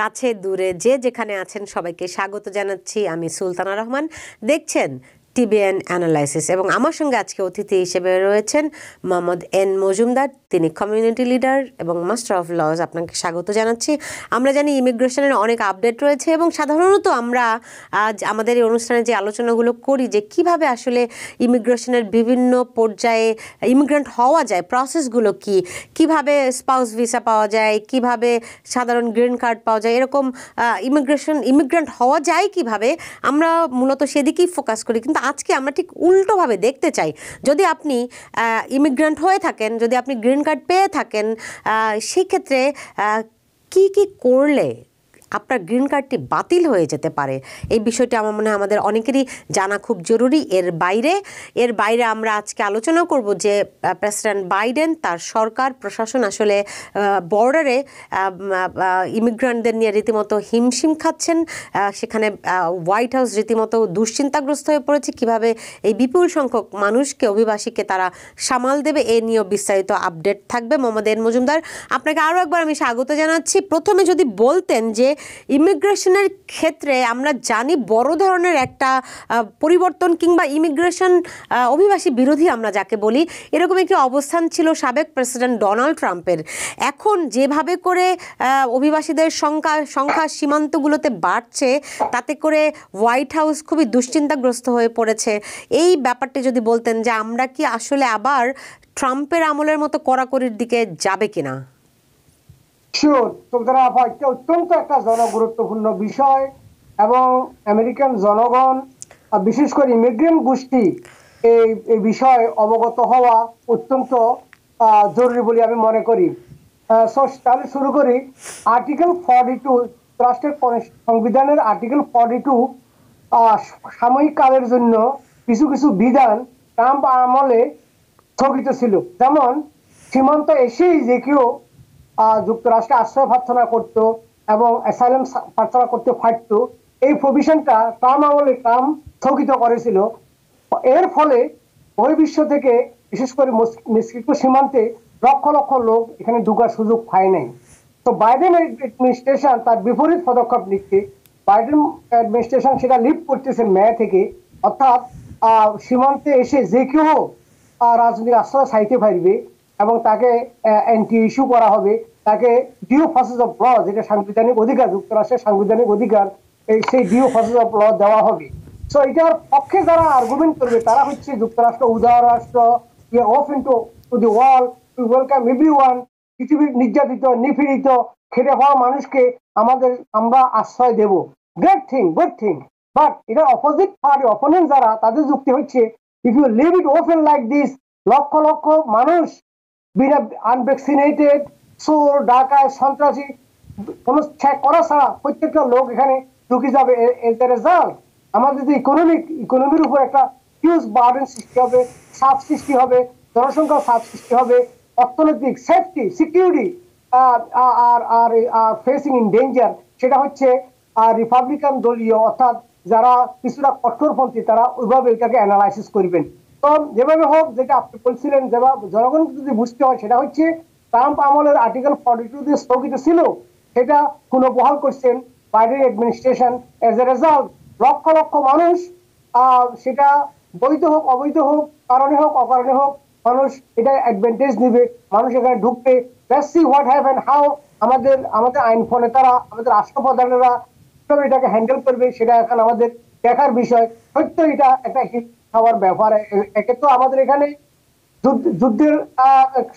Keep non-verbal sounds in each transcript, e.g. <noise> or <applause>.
কাছে দূরে যে যেখানে আছেন সবাইকে স্বাগত জানাচ্ছি। আমি সুলতানা রহমান। দেখছেন টিবিএন অ্যানালাইসিস এবং আমার সঙ্গে আজকে অতিথি হিসেবে রয়েছেন মোহাম্মদ এন মজুমদার। তিনি কমিউনিটি লিডার এবং মাস্টার অফ লজ আপনাকে স্বাগত জানাচ্ছি। আমরা জানি ইমিগ্রেশনের অনেক আপডেট রয়েছে এবং সাধারণত আমরা আজ আমাদের এই অনুষ্ঠানে যে আলোচনাগুলো করি যে কীভাবে আসলে ইমিগ্রেশনের বিভিন্ন পর্যায়ে ইমিগ্রেন্ট হওয়া যায় প্রসেসগুলো কি, কীভাবে স্পাউস ভিসা পাওয়া যায়, কীভাবে সাধারণ গ্রিন কার্ড পাওয়া যায়, এরকম ইমিগ্রেশন, ইমিগ্রেন্ট হওয়া যায় কীভাবে, আমরা মূলত সেদিকেই ফোকাস করি। কিন্তু আজকে আমরা ঠিক উল্টোভাবে দেখতে চাই। যদি আপনি ইমিগ্রেন্ট হয়ে থাকেন, যদি আপনি গ্রিন কার্ড পেয়ে থাকেন সেক্ষেত্রে কী কি করলে আপনার গ্রিন কার্ডটি বাতিল হয়ে যেতে পারে। এই বিষয়টি আমার মনে হয় আমাদের অনেকেরই জানা খুব জরুরি। এর বাইরে এর বাইরে আমরা আজকে আলোচনা করব যে প্রেসিডেন্ট বাইডেন তার সরকার, প্রশাসন আসলে বর্ডারে ইমিগ্রান্টদের নিয়ে রীতিমতো হিমশিম খাচ্ছেন। সেখানে হোয়াইট হাউস রীতিমতো দুশ্চিন্তাগ্রস্ত হয়ে পড়েছে। কীভাবে এই বিপুল সংখ্যক মানুষকে, অভিবাসীকে তারা সামাল দেবে, এ নিয়েও বিস্তারিত আপডেট থাকবে। মোহাম্মদ এন মজুমদার, আপনাকে আরও একবার আমি স্বাগত জানাচ্ছি। প্রথমে যদি বলতেন যে ইমিগ্রেশনের ক্ষেত্রে আমরা জানি বড় ধরনের একটা পরিবর্তন কিংবা ইমিগ্রেশন অভিবাসী বিরোধী আমরা যাকে বলি, এরকম একটি অবস্থান ছিল সাবেক প্রেসিডেন্ট ডোনাল্ড ট্রাম্পের। এখন যেভাবে করে অভিবাসীদের সংখ্যা সংখ্যা সীমান্তগুলোতে বাড়ছে, তাতে করে হোয়াইট হাউস খুবই দুশ্চিন্তাগ্রস্ত হয়ে পড়েছে। এই ব্যাপারটি যদি বলতেন যে আমরা কি আসলে আবার ট্রাম্পের আমলের মতো কড়াকড়ির দিকে যাবে কিনা? সুলতানা আপা একটা অত্যন্ত একটা জনগুরুত্বপূর্ণ বিষয় এবং আমেরিকান জনগণ বিশেষ করে ইমিগ্রেন্ট গোষ্ঠী এই এই বিষয়ে অবগত হওয়া অত্যন্ত জরুরি বলে আমি মনে করি। তাহলে শুরু করি। আর্টিকেল ফর্টি টু রাষ্ট্রের সংবিধানের আর্টিকেল ফর্টি টু সাময়িক কালের জন্য কিছু কিছু বিধান ট্রাম্প আমলে স্থগিত ছিল। যেমন, সীমান্ত এসেই যে কেউ যুক্তরাষ্ট্রে আশ্রয় প্রার্থনা করত এবং অ্যাসাইলাম প্রার্থনা করতে পারত। এই প্রভিশনটা ট্রাম আমলে ট্রাম স্থগিত করেছিল। এর ফলে বহির্বিশ্ব থেকে বিশেষ করে মেক্সিকো সীমান্তে লক্ষ লক্ষ লোক এখানে ঢুকার সুযোগ পায় নাই। তো বাইডেন অ্যাডমিনিস্ট্রেশন তার বিপরীত পদক্ষেপ নিচ্ছে। বাইডেন অ্যাডমিনিস্ট্রেশন সেটা লিভ করতেছেন মে থেকে। অর্থাৎ সীমান্তে এসে যে কেউ রাজনৈতিক আশ্রয় চাইতে পারবে। এবং তাকে অ্যান্টি ইস্যু করা হবে। তাকে ডিও ফসেস অফ ল যেটা সাংবিধানিক অধিকার, যুক্তরাষ্ট্রের সাংবিধানিক অধিকার, এই সেই ডিও ফসেস অফ ল দেওয়া হবে। সো এটার পক্ষে যারা আর্গুমেন্ট করবে, তারা হচ্ছে যুক্তরাষ্ট্র উদার রাষ্ট্র ইয়ে of into to the world to welcome everyone পৃথিবীর নির্যাতিত, নিপীড়িত, খেটে হওয়া মানুষকে আমাদের, আমরা আশ্রয় দেব। Great thing good thing but এটা অপোজিট পার্টি অপোনেন্ট যারা, তাদের যুক্তি হচ্ছে if you leave it open like this lakh lakh মানুষ বিনা আনভ্যাকসিনেটেড চোর ডাকায় সন্ত্রাসী কোনো চেক করা ছাড়া প্রত্যেকটা লোক এখানে ঢুকে যাবে এর রেজাল্ট আমাদের যে ইকোনমিক ইকোনমির উপর একটা হিউজ বার্ডেন সৃষ্টি হবে, চাপ সৃষ্টি হবে জনসংখ্যা চাপ সৃষ্টি হবে, অর্থনৈতিক সেফটি সিকিউরিটি আর আর ফেসিং ইন ডেঞ্জার সেটা হচ্ছে রিপাবলিকান দলীয়, অর্থাৎ যারা কিছুটা কঠোরপন্থী, তারা ওইভাবে এটাকে অ্যানালাইসিস করবেন। তো যেভাবে হোক, যেটা আপনি বলছিলেন, যেভাবে জনগণকে যদি বুঝতে হয়, সেটা হচ্ছে ট্রাম্প আমলের আর্টিকেল ফর্টি টু দিয়ে স্থগিত ছিল, সেটা পুনঃবহাল করছেন Biden administration as a result lakh lakh মানুষ সেটা বৈধ হোক, অবৈধ হোক, কারণে হোক, অকারণে হোক, মানুষ এটা অ্যাডভান্টেজ নিবে। মানুষ এখানে ঢুকবে। Let's see what have and how আমাদের আমাদের আইন ফনেতারা আমাদের রাষ্ট্রপ্রধানেরা এটাকে হ্যান্ডেল করবে, সেটা এখন আমাদের দেখার বিষয়। সত্য এটা একটা খাওয়ার একে তো আমাদের এখানে যুদ্ধের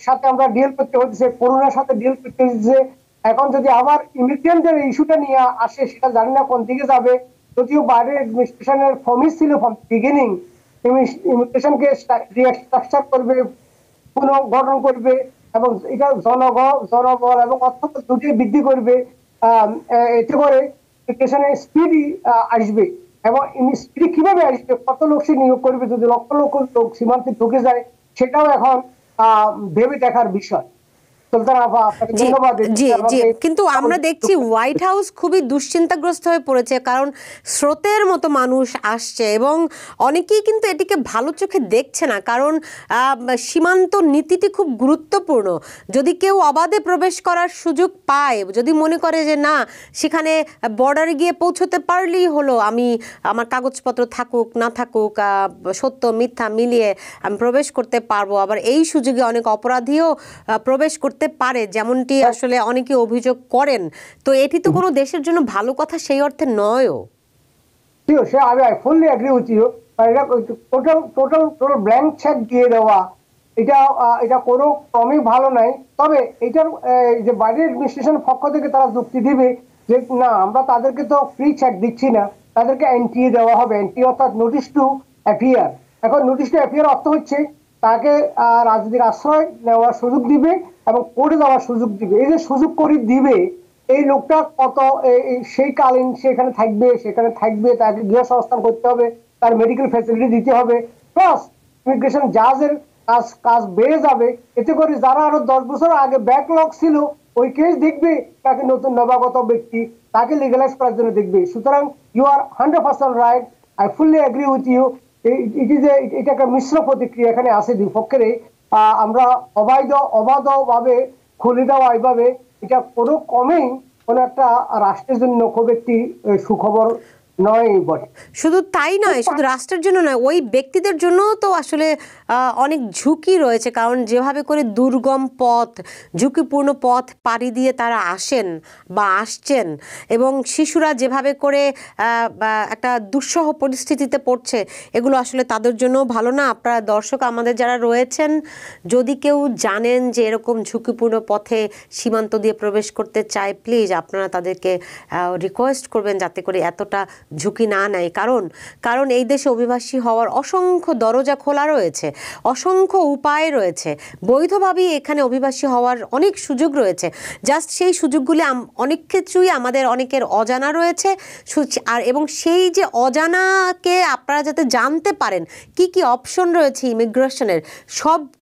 সাথে আমরা ডিল করতে হচ্ছে করোনার সাথে ডিল করতে হচ্ছে এখন যদি আবার ইমিগ্রেন্টের ইস্যুটা নিয়ে আসে, সেটা জানি না কোন দিকে যাবে। যদিও বাইরে অ্যাডমিনিস্ট্রেশনের ফর্মিস ছিল ফ্রম বিগিনিং ইমিগ্রেশনকে রিস্ট্রাকচার করবে, পুনর্গঠন করবে, এবং এটা জনবল জনবল এবং অর্থ দুটি বৃদ্ধি করবে এতে করে ইমিগ্রেশনের স্পিড আসবে। এবং মিস্ত্রি কীভাবে আসবে? কত লোক সে নিয়োগ করবে? যদি লক্ষ লক্ষ লোক সীমান্তে ঢুকে যায়, সেটাও এখন, আহ, ভেবে দেখার বিষয়। জি জি কিন্তু আমরা দেখছি হোয়াইট হাউস খুবই দুশ্চিন্তাগ্রস্ত হয়ে পড়েছে কারণ স্রোতের মতো মানুষ আসছে এবং অনেকেই কিন্তু এটিকে ভালো চোখে দেখছে না কারণ সীমান্ত নীতিটি খুব গুরুত্বপূর্ণ। যদি কেউ অবাধে প্রবেশ করার সুযোগ পায় যদি মনে করে যে না সেখানে বর্ডারে গিয়ে পৌঁছতে পারলেই হলো আমি আমার কাগজপত্র থাকুক না থাকুক আহ, সত্য মিথ্যা মিলিয়ে আমি প্রবেশ করতে পারব। আবার এই সুযোগে অনেক অপরাধীও প্রবেশ করতে পারে যেমনটি আসলে অনেকে অভিযোগ করেন। তো এটি তো কোনো দেশের জন্য ভালো কথা সেই অর্থে নয়ও। sure. I, I fully agree এটা total total total blank check দিয়ে দেওয়া। এটা এটা কোনো ক্রমেই ভালো নাই। তবে এটার যে বাইরের অ্যাডমিনিস্ট্রেশন পক্ষ থেকে তারা যুক্তি দিবে যে না আমরা তাদেরকে তো ফ্রি চেক দিচ্ছি না। তাদেরকে এনটিএ দেওয়া হবে। এনটি অর্থাৎ নোটিশ টু অ্যাপিয়ার এখন নোটিশ টু অ্যাপিয়ার অর্থ হচ্ছে তাকে আহ, রাজনৈতিক আশ্রয় নেওয়ার সুযোগ দিবে। এবং কোর্টে যাওয়ার সুযোগ দিবে। এই যে সুযোগ করে দিবে, এই লোকটা কত সেই কালীন সেখানে থাকবে সেখানে থাকবে, তাকে গৃহ সংস্থান করতে হবে, তার মেডিকেল ফ্যাসিলিটি দিতে হবে। প্লাস ইমিগ্রেশন জাজের কাজ কাজ বেড়ে যাবে। এতে করে যারা আরও দশ বছর আগে ব্যাকলগ ছিল, ওই কেস দেখবে, তাকে নতুন নবাগত ব্যক্তি, তাকে লিগালাইজ করার জন্য দেখবে। সুতরাং you are hundred percent right I fully agree with you it is এটা একটা মিশ্র প্রতিক্রিয়া এখানে আছে দুই পক্ষেরই। আমরা অবাধ, অবাধভাবে খুলে দেওয়া এইভাবে এটা কোনো কমেই কোনো একটা রাষ্ট্রের জন্য খুব একটি সুখবর নয় বটে। শুধু তাই নয়, শুধু রাষ্ট্রের জন্য নয়, ওই ব্যক্তিদের জন্যও তো আসলে অনেক ঝুঁকি রয়েছে। কারণ যেভাবে করে দুর্গম পথ, ঝুঁকিপূর্ণ পথ পাড়ি দিয়ে তারা আসেন বা আসছেন, এবং শিশুরা যেভাবে করে একটা দুঃসহ পরিস্থিতিতে পড়ছে, এগুলো আসলে তাদের জন্য ভালো না। আপনারা দর্শক আমাদের যারা রয়েছেন, যদি কেউ জানেন যে এরকম ঝুঁকিপূর্ণ পথে সীমান্ত দিয়ে প্রবেশ করতে চায়, প্লিজ আপনারা তাদেরকে রিকোয়েস্ট করবেন যাতে করে এতটা ঝুঁকি না নেয়। কারণ কারণ এই দেশে অভিবাসী হওয়ার অসংখ্য দরজা খোলা রয়েছে, অসংখ্য উপায় রয়েছে। বৈধভাবেই এখানে অভিবাসী হওয়ার অনেক সুযোগ রয়েছে। জাস্ট সেই সুযোগগুলি অনেক ক্ষেত্রেই আমাদের অনেকের অজানা রয়েছে। আর এবং সেই যে অজানাকে আপনারা যাতে জানতে পারেন, কি কি অপশন রয়েছে ইমিগ্রেশনের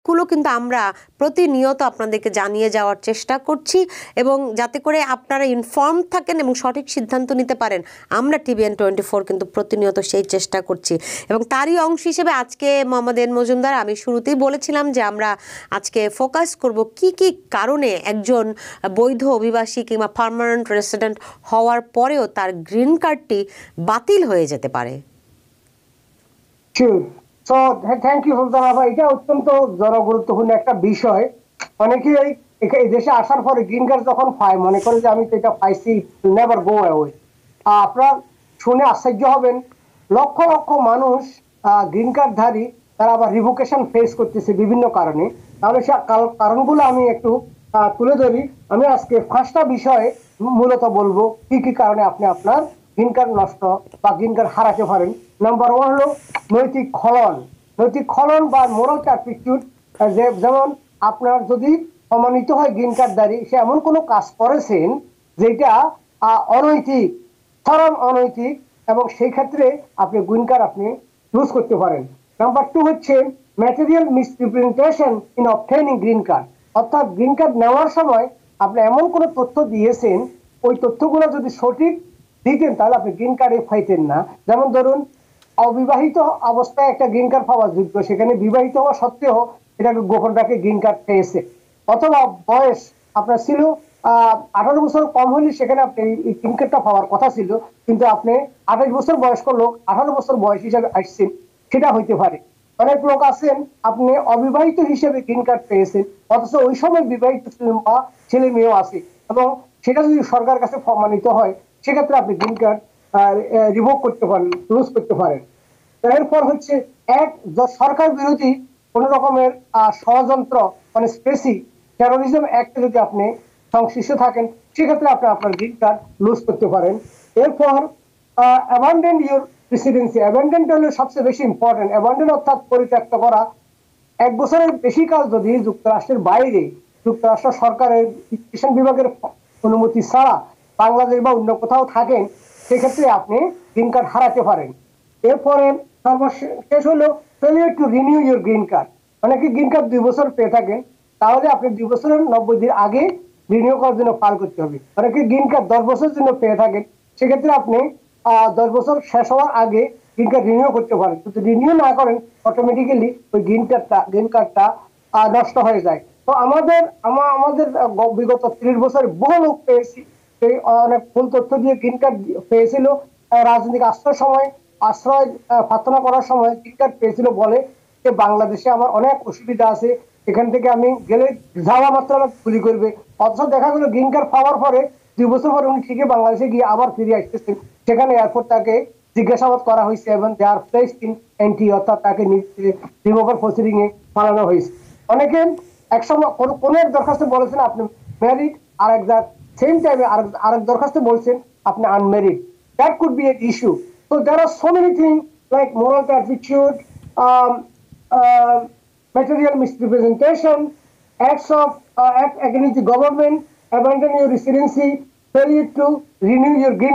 সবগুলো কিন্তু আমরা প্রতিনিয়ত আপনাদেরকে জানিয়ে যাওয়ার চেষ্টা করছি এবং যাতে করে আপনারা ইনফর্ম থাকেন এবং সঠিক সিদ্ধান্ত নিতে পারেন, আমরা টিভিএন টোয়েন্টি ফোর কিন্তু প্রতিনিয়ত সেই চেষ্টা করছি। এবং তারই অংশ হিসেবে আজকে মোহাম্মদ এন মজুমদার, আমি শুরুতেই বলেছিলাম যে আমরা আজকে ফোকাস করব কি কি কারণে একজন বৈধ অভিবাসী কিংবা পার্মানেন্ট রেসিডেন্ট হওয়ার পরেও তার গ্রিন কার্ডটি বাতিল হয়ে যেতে পারে। সো থ্যাংক ইউ সুলতান আবা এটা অত্যন্ত জনগুরুত্বপূর্ণ একটা বিষয়। অনেকেই এই দেশে আসার পরে গ্রিন কার্ড যখন পায়, মনে করে যে আমি তো এটা পাইছি নেভার গো অ্যাওয়ে আপনার শুনে আশ্চর্য হবেন, লক্ষ লক্ষ মানুষ গ্রিন কার্ডধারী তারা আবার রিভোকেশন ফেস করতেছে বিভিন্ন কারণে। তাহলে সে কারণগুলো আমি একটু তুলে ধরি। আমি আজকে পাঁচটা বিষয়ে মূলত বলব, কি কি কারণে আপনি আপনার গ্রিন কার্ড নষ্ট বা গ্রিন কার্ড হারাতে পারেন। নাম্বার ওয়ান হলো নৈতিক খলন। নৈতিক খলন বা মোরাল ট্যাপিটিউড যে যেমন আপনার যদি প্রমাণিত হয় গ্রিন কার্ড কার্ডধারী সে এমন কোনো কাজ করেছেন যেটা অনৈতিক, চরম অনৈতিক এবং সেই ক্ষেত্রে আপনি গ্রিন কার্ড আপনি লুজ করতে পারেন। নাম্বার টু হচ্ছে material misrepresentation in obtaining green card অর্থাৎ গ্রিন কার্ড নেওয়ার সময় আপনি এমন কোনো তথ্য দিয়েছেন, ওই তথ্যগুলো যদি সঠিক দিতেন তাহলে আপনি গ্রিন কার্ডে পাইতেন না। যেমন ধরুন অবিবাহিত অবস্থায় একটা গ্রিন কার্ড পাওয়া যোগ্য। সেখানে বিবাহিত হওয়া সত্ত্বেও এটাকে গোপন রাখে গ্রিন কার্ড পেয়েছে। অথবা বয়স আপনার ছিল আঠারো বছর কম হলে সেখানে আপনি এই গ্রিন কার্ডটা পাওয়ার কথা ছিল, কিন্তু আপনি আঠাশ বছর বয়স্ক লোক, আঠারো বছর বয়স হিসাবে আসছেন, সেটা হইতে পারে। অনেক লোক আছেন, আপনি অবিবাহিত হিসেবে গ্রিন কার্ড পেয়েছেন, অথচ ওই সময় বিবাহিত বা ছেলে মেয়েও আছে। এবং সেটা যদি সরকার কাছে প্রমাণিত হয়, সেক্ষেত্রে আপনি গ্রিন কার্ড রিভোক করতে পারেন লুজ করতে পারেন। এরপর হচ্ছে এক সরকার বিরোধী কোন রকমের ষড়যন্ত্র মানে স্পেসি টেরোরিজম অ্যাক্টে যদি আপনি সংশ্লিষ্ট থাকেন, সেক্ষেত্রে আপনি আপনার গ্রিন কার্ড লুজ করতে পারেন। এরপর অ্যাবান্ডেন্ট ইউর প্রেসিডেন্সি অ্যাবান্ডেন্ট হলো সবচেয়ে বেশি ইম্পর্টেন্ট অ্যাবান্ডেন্ট অর্থাৎ পরিত্যক্ত করা। এক বছরের বেশি কাল যদি যুক্তরাষ্ট্রের বাইরে, যুক্তরাষ্ট্র সরকারের ইমিগ্রেশন বিভাগের অনুমতি ছাড়া বাংলাদেশ বা অন্য কোথাও থাকেন সেক্ষেত্রে আপনি গ্রিন কার্ড হারাতে পারেন। এরপরে সর্বশেষ হলো failure to renew your green card অনেকে গ্রিন কার্ড দুই বছর পেয়ে থাকেন, তাহলে আপনি দুই বছরের নব্বই দিন আগে রিনিউ করার জন্য ফাইল করতে হবে। অনেকে গ্রিন কার্ড দশ বছরের জন্য পেয়ে থাকেন, সেক্ষেত্রে আপনি দশ বছর শেষ হওয়ার আগে গ্রিন কার্ড রিনিউ করতে পারেন। কিন্তু রিনিউ না করেন অটোমেটিক্যালি ওই গ্রিন কার্ডটা গ্রিন কার্ডটা নষ্ট হয়ে যায়। তো আমাদের আমাদের বিগত ত্রিশ বছর বহু লোক পেয়েছি। সেই অনেক ভুল তথ্য দিয়ে গ্রিন কার্ড পেয়েছিল রাজনৈতিক আশ্রয় সময়, আশ্রয় প্রার্থনা করার সময় গ্রিন কার্ড পেয়েছিল বলে যে বাংলাদেশে আমার অনেক অসুবিধা আছে, এখান থেকে আমি গেলে যাওয়া মাত্র গুলি করবে। অথচ দেখা গেলো গ্রিন কার্ড পাওয়ার পরে দুই বছর পরে উনি ঠিকই বাংলাদেশে গিয়ে আবার ফিরে আসতেছেন। সেখানে এয়ারপোর্ট তাকে জিজ্ঞাসাবাদ করা হয়েছে এবং they are place in NT অর্থাৎ তাকে রিমুভার প্রসিডিং এ পালানো হয়েছে। অনেকে একসময় কোন এক দরখাস্তে বলেছেন আপনি ম্যারিড আর এক সেম টাইমে আরেক দরখাস্তে বলছেন আপনি unmarried that could be a issue তো there are so many thing like moral attitude material misrepresentation, acts of uh, act against the government, abandon your residency, failure to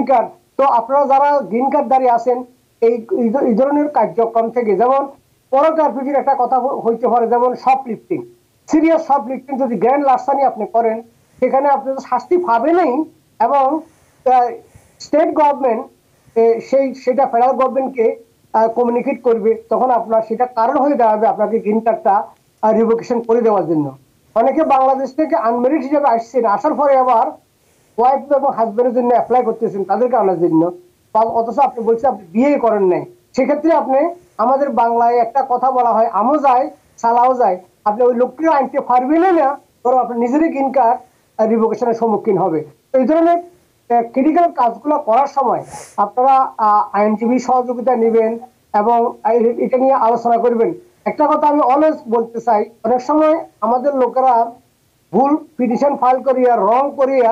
card. তো আপনারা যারা গ্রিন কার্ড দাঁড়িয়ে আছেন এই এই ধরনের কার্যক্রম থেকে যেমন পরকার্পিটির একটা কথা হইতে পারে যেমন shop lifting serious shop lifting যদি গ্র্যান্ড লার্সানি আপনি করেন সেখানে আপনি তো শাস্তি পাবেনই এবং স্টেট গভর্নমেন্ট সেই, সেটা ফেডারেল গভর্নমেন্টকে কমিউনিকেট করবে। তখন আপনার সেটা কারণ হয়ে দাঁড়াবে আপনাকে গ্রিন কার্ডটা রিভোকেশন করে দেওয়ার জন্য। অনেকে বাংলাদেশ থেকে আনমেরিট হিসেবে আসছেন। আসার পরে আবার ওয়াইফ এবং হাজব্যান্ডের জন্য অ্যাপ্লাই করতেছেন তাদেরকে আনার জন্য। অথচ আপনি বলছেন আপনি বিয়ে করেন নাই। সেক্ষেত্রে আপনি আমাদের বাংলায় একটা কথা বলা হয়, আমও যায় সালাও যায়। আপনি ওই লোকটিও আনতে পারবেনই না, বরং আপনি নিজেরই গ্রিন কার্ড রিভোকেশনের সম্মুখীন হবে। এই ধরনের ক্রিটিক্যাল কাজগুলো করার সময় আপনারা আইনজীবী সহযোগিতা নেবেন এবং এটা নিয়ে আলোচনা করবেন। একটা কথা আমি অলওয়েজ বলতে চাই, অনেক সময় আমাদের লোকেরা ভুল পিটিশন ফাইল করিয়া রং করিয়া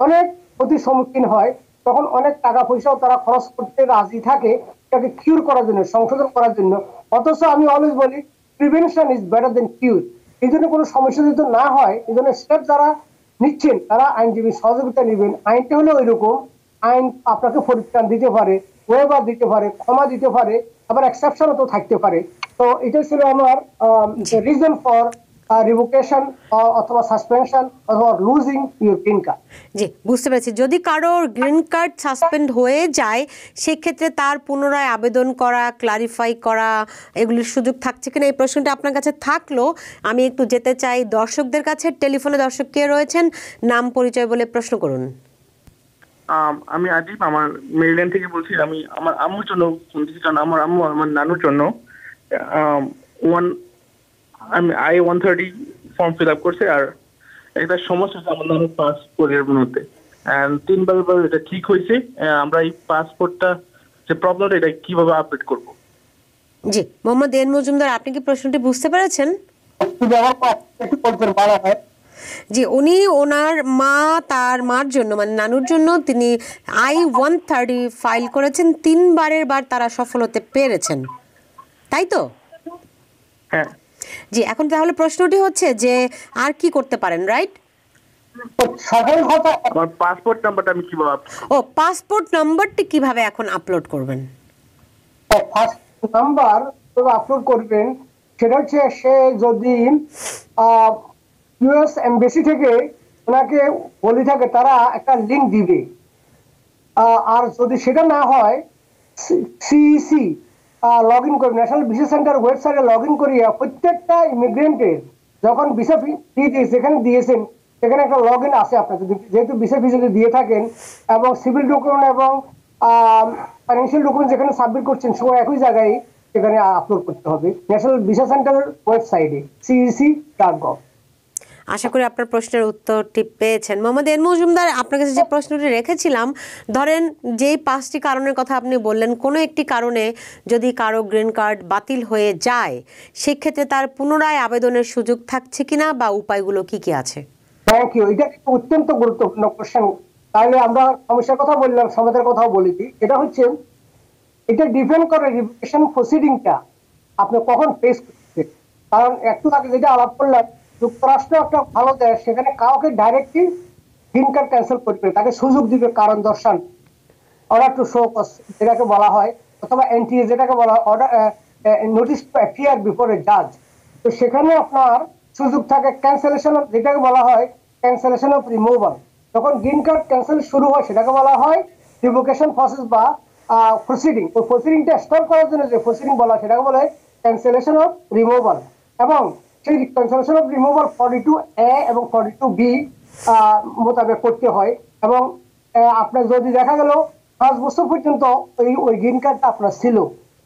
অনেক ক্ষতির সম্মুখীন হয়। তখন অনেক টাকা পয়সাও তারা খরচ করতে রাজি থাকে এটাকে কিউর করার জন্য, সংশোধন করার জন্য। অথচ আমি অলওয়েজ বলি prevention is better than cure এই জন্য কোনো সমস্যা যদি না হয়, এই জন্য স্টেপ যারা নিচ্ছেন তারা আইনজীবী সহযোগিতা নেবেন। আইনটা হলো ওইরকম, আইন আপনাকে পরিত্রাণ দিতে পারে, ওয়েবার দিতে পারে, ক্ষমা দিতে পারে, আবার এক্সেপশনও তো থাকতে পারে। তো এটা ছিল আমার রিজন ফর রিভোকেশন অথবা সাসপেনশন অথবা লুজিং ইউর গ্রিন কার্ড জি বুঝতে পেরেছি। যদি কারোর গ্রিন কার্ড সাসপেন্ড হয়ে যায় সেক্ষেত্রে তার পুনরায় আবেদন করা ক্লারিফাই করা এগুলির সুযোগ থাকছে কিনা এই প্রশ্নটা আপনার কাছে থাকল। আমি একটু যেতে চাই দর্শকদের কাছে। টেলিফোনে দর্শক কে রয়েছেন? নাম পরিচয় বলে প্রশ্ন করুন। আম, আমি আজিব আমার মেরিল্যান্ড থেকে বলছি আমি আমার আম্মুর জন্য ফোন দিচ্ছি কারণ আমার আম্মু আমার নানুর জন্য ওয়ান আমি I one thirty form fill up করছে আর একটা সমস্যা আছে আমার নানুর পাসপোর্টের মধ্যে। তিনবার বার এটা ঠিক হয়েছে। আমরা এই পাসপোর্টটা যে প্রবলেমটা এটা কীভাবে আপডেট করব? জি মোহাম্মদ এন মজুমদার আপনি কি প্রশ্নটি বুঝতে পেরেছেন? হয়। জি উনি ওনার মা তার মার জন্য মানে নানুর জন্য তিনি আই ওয়ান থার্টি ফাইল করেছেন। তিনবারের বার তারা সফল হতে পেরেছেন। তাই তো? হ্যাঁ। জি এখন তাহলে প্রশ্নটি হচ্ছে যে আর কি করতে পারেন রাইট তো সফল কথা আমার পাসপোর্ট নাম্বারটা আমি কীভাবে ও পাসপোর্ট নাম্বারটি কীভাবে এখন আপলোড করবেন? ফার্স্ট নাম্বার আপলোড করবেন সেটা হচ্ছে সে যদি ইউএস এমবেসি থেকে ওনাকে বলি থাকে তারা একটা লিঙ্ক দিবে। আর যদি সেটা না হয় সিইসি লগ ইন করবে ন্যাশনাল ভিসা সেন্টার ওয়েবসাইটে লগ ইন করিয়া প্রত্যেকটা ইমিগ্রেন্টের যখন ভিসা ফি দিয়ে যেখানে দিয়েছেন, সেখানে একটা লগ ইন আছে আপনার। যদি যেহেতু ভিসা ফি যদি দিয়ে থাকেন এবং সিভিল ডকুমেন্ট এবং ফাইন্যান্সিয়াল ডকুমেন্ট যেখানে সাবমিট করছেন, সব একই জায়গায় সেখানে আপলোড করতে হবে। ন্যাশনাল ভিসা সেন্টার ওয়েবসাইটে সিইসি ডট গভ আশা করি আপনার প্রশ্নের উত্তরটি পেয়েছেন। মোহাম্মদ এন মজুমদার, আপনার কাছে যে প্রশ্নটি রেখেছিলাম, ধরেন যেই পাঁচটি কারণের কথা আপনি বললেন, কোনো একটি কারণে যদি কারও গ্রিন কার্ড বাতিল হয়ে যায়, সেক্ষেত্রে তার পুনরায় আবেদনের সুযোগ থাকছে কিনা বা উপায়গুলো কি কি আছে? থ্যাংক ইউ এটা একটা অত্যন্ত গুরুত্বপূর্ণ কোশ্চেন তাহলে আমরা সমস্যার কথা বললাম, সমাজের কথাও বলি। এটা হচ্ছে, এটা ডিপেন্ড করে রিভিশন প্রসিডিংটা আপনি কখন ফেস করছেন কারণ একটু আগে যেটা আলাপ করলাম যুক্তরাষ্ট্র একটা ভালো দেশ, সেখানে কাউকে ডাইরেক্টলি গ্রিন কার্ড ক্যান্সেল করবে তাকে সুযোগ দিবে কারণ দর্শন। অর্ডার টু শো যেটাকে বলা হয়, অথবা এনটিএ যেটাকে বলা হয় order notice to appear before a জাজ তো সেখানে আপনার সুযোগ থাকে ক্যান্সেলেশন যেটাকে বলা হয় ক্যান্সেলেশন অফ রিমুভাল যখন গ্রিন কার্ড ক্যান্সেল শুরু হয়, সেটাকে বলা হয় রিভোকেশন প্রসেস বা প্রসিডিং ওই প্রসিডিংটা স্টপ করার জন্য যে প্রসিডিং বলা হয়, সেটাকে বলে ক্যান্সেলেশন অফ রিমুভাল এবং সেই cancellation of removal forty two A এবং ফর্টি টু বি মোতাবেক করতে হয় এবং আপনার যদি দেখা গেল পাঁচ বছর পর্যন্ত ওই ওই গ্রিন কার্ডটা আপনার ছিল,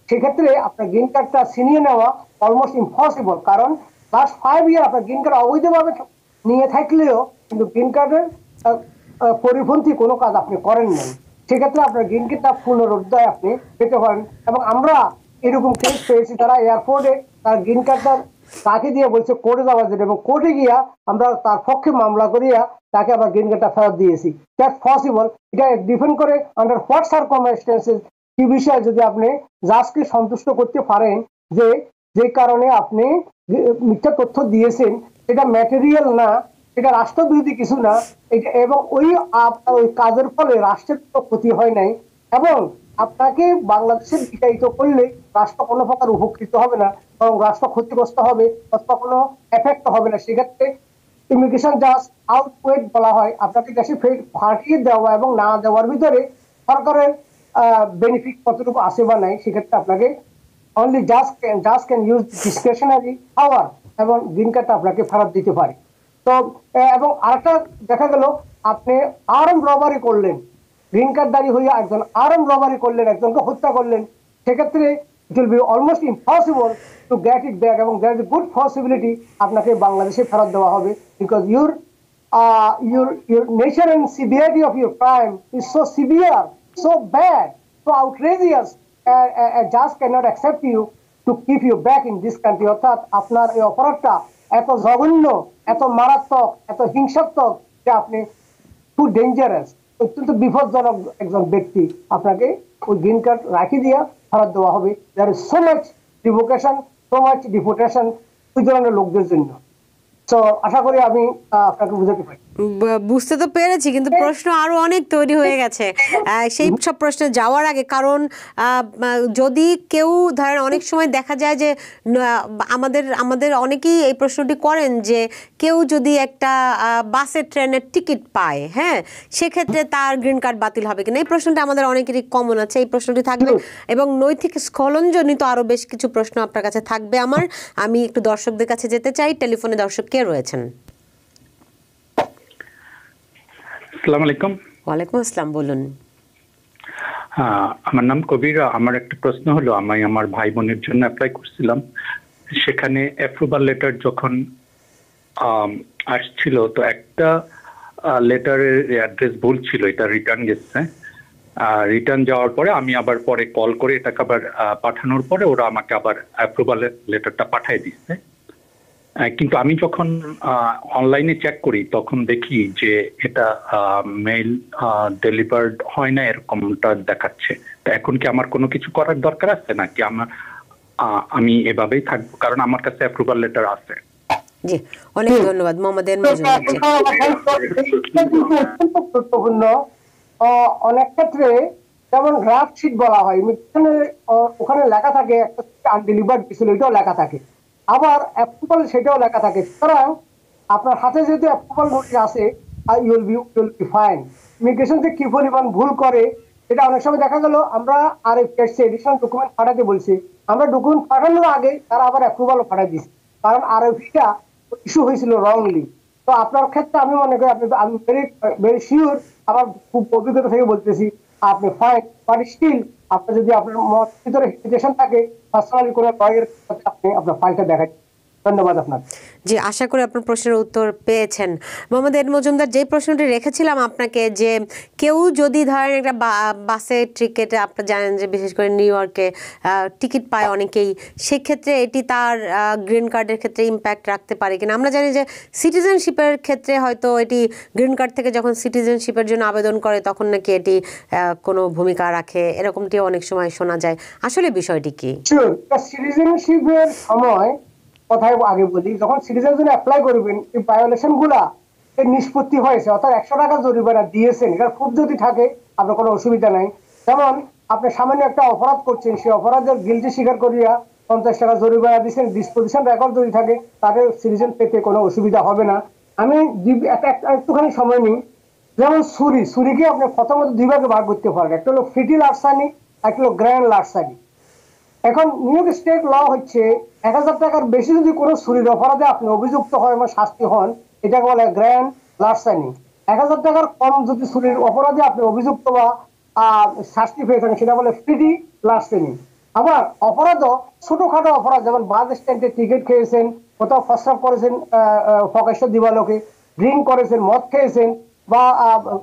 সেক্ষেত্রে আপনার গ্রিন কার্ডটা ছিনিয়ে নেওয়া অলমোস্ট ইম্পসিবল কারণ লাস্ট ফাইভ ইয়ার আপনার গ্রিন কার্ড অবৈধভাবে নিয়ে থাকলেও কিন্তু গ্রিন কার্ডের পরিপন্থী কোনো কাজ আপনি করেন নাই। সেক্ষেত্রে আপনার গ্রিন কার্ডটা পুনরুদ্ধায় আপনি পেতে পারেন এবং আমরা এরকম কেস পেয়েছি তারা এয়ারপোর্টে তার গ্রিন কার্ডটা তাকে দিয়ে বলছে, কোর্টে যাওয়ার জন্য। এবং কোর্টে গিয়া আমরা তার পক্ষে মামলা করিয়া তাকে আবার গ্রিন কার্ডটা ফেরত দিয়েছি। দ্যাট পসিবল এটা ডিপেন্ড করে আন্ডার হোয়াট সার্কমস্টেন্সেস কি বিষয়ে যদি আপনি জাজকে সন্তুষ্ট করতে পারেন যে যে কারণে আপনি মিথ্যা তথ্য দিয়েছেন, এটা ম্যাটেরিয়াল না, এটা রাষ্ট্রবিরোধী কিছু না এবং ওই ওই কাজের ফলে রাষ্ট্রের কোনো ক্ষতি হয় নাই। এবং আপনাকে বাংলাদেশের বিতাড়িত করলে রাষ্ট্র কোনো প্রকার উপকৃত হবে না বরং রাষ্ট্র ক্ষতিগ্রস্ত হবে অথবা কোনো এফেক্ট হবে না। সেক্ষেত্রে ইমিগ্রেশন জাস্ট আউটওয়েট বলা হয়। আপনাকে দেশে ফাটিয়ে দেওয়া এবং না দেওয়ার ভিতরে সরকারের বেনিফিট কতটুকু আছে বা নাই, সেক্ষেত্রে আপনাকে only just can just can use discretionary power এবং গ্রিন কার্ডটা আপনাকে ফেরত দিতে পারে। তো এবং আরেকটা দেখা গেল, আপনি আর্ম রবারি করলেন। গ্রিন কার্ডধারী হইয়া একজন আর্ম রবারি করলেন একজনকে হত্যা করলেন সেক্ষেত্রে it will be almost impossible to get it back এবং দ্যার ইজ গুড পসিবিলিটি আপনাকে বাংলাদেশে ফেরত দেওয়া হবে because your uh, your your nature and severity of your crime is so severe, so bad, so outrageous. Uh, uh, uh, just cannot accept you you back in this অর্থাৎ আপনার এই অপরাধটা এত জঘন্য এত মারাত্মক এত হিংসাত্মক যে আপনি টু ডেঞ্জারাস অত্যন্ত বিপজ্জনক একজন ব্যক্তি। আপনাকে ওই গ্রিন কার্ড রাখি দিয়া ফেরত দেওয়া হবে। There is so much revocation so much deportation ওই ধরনের লোকদের জন্য। তো আশা করি আমি আপনাকে বুঝাতে পারি বুঝতে তো পেরেছি কিন্তু প্রশ্ন আরও অনেক তৈরি হয়ে গেছে। সেই সব প্রশ্নে যাওয়ার আগে কারণ যদি কেউ ধরেন অনেক সময় দেখা যায় যে আমাদের আমাদের অনেকেই এই প্রশ্নটি করেন যে কেউ যদি একটা বাসের ট্রেনের টিকিট পায় হ্যাঁ সেক্ষেত্রে তার গ্রিন কার্ড বাতিল হবে কিনা? এই প্রশ্নটা আমাদের অনেকেরই কমন আছে এই প্রশ্নটি থাকবে এবং নৈতিক স্খলনজনিত আরও বেশ কিছু প্রশ্ন আপনার কাছে থাকবে আমার। আমি একটু দর্শকদের কাছে যেতে চাই টেলিফোনে দর্শক কে রয়েছেন? আসসালামু আলাইকুম। ওয়ালাইকুম আসসালাম বলুন। আমার নাম কবির। আমার একটা প্রশ্ন হলো আমি আমার ভাই বোনের জন্য অ্যাপ্লাই করছিলাম। সেখানে অ্যাপ্রুভাল লেটার যখন আসছিল তো একটা লেটারের অ্যাড্রেস ভুল ছিল এটা রিটার্ন গেছে। রিটার্ন যাওয়ার পরে আমি আবার পরে কল করে এটাকে আবার পাঠানোর পরে ওরা আমাকে আবার অ্যাপ্রুভাল লেটারটা পাঠিয়ে দিচ্ছে কিন্তু আমি যখন অনলাইনে চেক করি তখন দেখি যে এটা মেইল ডেলিভার্ড হয় না এরকমটা দেখাচ্ছে। তো এখন কি আমার কোনো কিছু করার দরকার আছে? নাকি আমার আমি এভাবেই থাকব? কারণ আমার কাছে অ্যাপ্রুভাল লেটার আছে। জি অনেক ধন্যবাদ। মোহাম্মদ অত্যন্ত গুরুত্বপূর্ণ আহ, অনেক ক্ষেত্রে যেমন ড্রাফট শিট বলা হয় ওখানে লেখা থাকে একটা আনডেলিভার্ড ছিল এটাও লেখা থাকে। আবার অ্যাপ্রুভাল সেটাও লেখা থাকে। সুতরাং আপনার হাতে যেহেতু অ্যাপ্রুভাল নোটিশ আছে you'll be you'll be fine. Immigration যে কি পরিমাণ ভুল করে, এটা অনেক সময় দেখা গেল, আমরা আর এডিশনাল ডকুমেন্ট পাঠাতে বলছি। আমরা ডকুমেন্ট পাঠানোর আগে তারা আবার অ্যাপ্রুভালও পাঠাই দিচ্ছে কারণ আর ইস্যু হয়েছিল রংলি তো আপনার ক্ষেত্রে আমি মনে করি আপনি আমি ভেরি ভেরি শিওর আমার খুব অভিজ্ঞতা থেকে বলতেছি, আপনি ফাইন বাট স্টিল আপনার যদি আপনার মত ভিতরে হেজিটেশন থাকে পার্সোনালি কোনো লয়ের সাথে আপনি আপনার ফাইলটা দেখাই ধন্যবাদ জি আশা করি আপনার প্রশ্নের উত্তর পেয়েছেন। মোহাম্মদ এন মজুমদার যে প্রশ্নটি রেখেছিলাম আপনাকে যে কেউ যদি ধরেন একটা বাসে টিকিটে আপনারা জানেন যে বিশেষ করে নিউ ইয়র্কে টিকিট পায় অনেকেই সেক্ষেত্রে এটি তার গ্রিন কার্ডের ক্ষেত্রে ইম্প্যাক্ট রাখতে পারে কিনা? আমরা জানি যে সিটিজেনশিপের ক্ষেত্রে হয়তো এটি গ্রিন কার্ড থেকে যখন সিটিজেনশিপের জন্য আবেদন করে তখন নাকি এটি আহ, কোনো ভূমিকা রাখে? এরকমটি অনেক সময় শোনা যায়। আসলে বিষয়টি কি? সিটিজেনশিপের সময় কথাই আগে বলি, যখন সিটিজেন জন্য অ্যাপ্লাই করবেন, এই ভায়োলেশনগুলা, এর নিষ্পত্তি হয়েছে, অর্থাৎ একশো টাকা জরিমানা দিয়েছেন এটা খুব যদি থাকে, আপনার কোনো অসুবিধা নাই। যেমন, আপনি সামান্য একটা অপরাধ করছেন, সেই অপরাধের গিলটি স্বীকার করিয়া পঞ্চাশ টাকা জরিমানা দিচ্ছেন ডিসপোজিশন রেকর্ড যদি থাকে তাদের সিটিজেন পেতে কোনো অসুবিধা হবে না। আমি যদি একটা, একটা- একটুখানি সময় নিই। যেমন ছুরি, ছুরিকে আপনি প্রথমত দুই ভাগে ভাগ করতে পারবেন, একটা হলো ফিটি লার্সানি একটা হলো গ্র্যান্ড লার্সানি এখন নিউ ইয়র্ক স্টেট ল হচ্ছে, এক হাজার টাকার বেশি যদি কোনো চুরির অপরাধে আপনি অভিযুক্ত হয় এবং শাস্তি হন, এটাকে বলে গ্র্যান্ড লার্সানি এক হাজার টাকার কম যদি চুরির অপরাধে আপনি অভিযুক্ত বা শাস্তি পেয়ে থাকেন, সেটা বলে ফ্রিডি লার্সানি আবার অপরাধও ছোটখাটো অপরাধ, যেমন বাস স্ট্যান্ডে টিকিট খেয়েছেন, কোথাও প্রস্রাব করেছেন ফকেশ্বর দিবালোকে, ড্রিঙ্ক করেছেন, মদ খেয়েছেন, বা